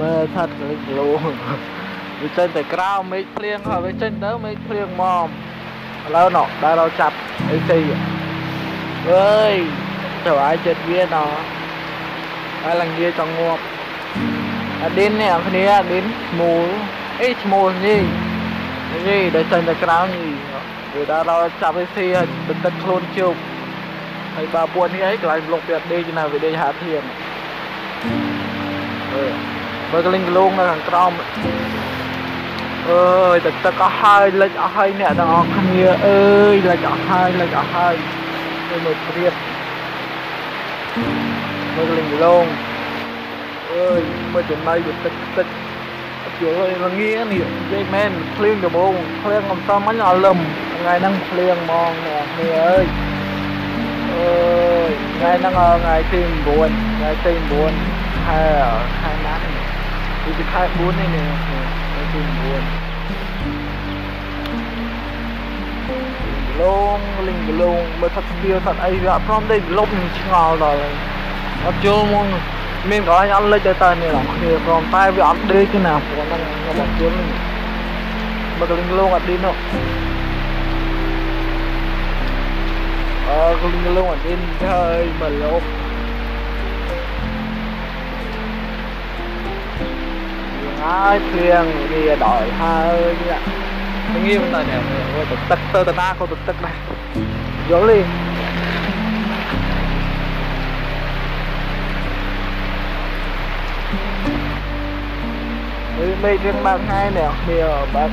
មើលថាត់ទៅគីឡូវាចេញតែក្រៅមេឃភ្លៀងហើយវាចេញទៅមេឃភ្លៀងមកឥឡូវណោះដែលเราចាប់អីទីអើយទៅឲ្យចិត្តវាណោះហើយឡើងវាចង់ងាប់អាឌិននេះអាគ្នាអាឌិនឈ្មោះអីឈ្មោះនេះនេះដែលចេញតែក្រៅនេះវាដល់เราចាប់អីស៊ីឲ្យបន្តិចខ្លួនជោគហើយបើពួកនេះអីកន្លែងលុកវាអត់ដេកណាវាដេកហាធៀងអឺ បើកលិញកលងនៅខាងក្រោមអើយទឹកទឹកអស់ហើយលិចអស់ហើយអ្នកទាំងអស់គ្នាអើយលិចអស់ហើយលិចអស់ហើយទៅមើលព្រៀបមើលកលិញកលងអើយមើលចំណៃវាទឹកទឹកជួយឲ្យរងានេះនិយាយមែនភ្លៀងដំបងភ្លៀងកំសំមិញអត់លឹមថ្ងៃហ្នឹងភ្លៀងហ្មងអ្នកគ្នាអើយអើយថ្ងៃហ្នឹងថ្ងៃទី9ថ្ងៃទី9ខែខែណា នេះវាខែ4នេះនេះថ្ងៃទី9លងលិងលងបើថាស្គៀវថាអីវាអត់ព្រមទេលុបនឹងឆ្ងល់ដល់ហើយអត់យល់មកមានកន្លែងអត់លិចទៅតើនេះឡើងគ្នាព្រមតែវាអត់ដេកទេណាព្រោះហ្នឹងខ្ញុំអត់យល់បើកលិងលងអត់ឌីននោះអើកលិងលងអត់ឌីនហើយមកលុប ហើយភ្លៀងវាដល់ហើយងាយមិនដល់នេះទៅទឹកទៅតាណាក៏ទៅទឹកដែរយល់ទេមេឃរៀងបើកថ្ងៃនេះគ្នាបើ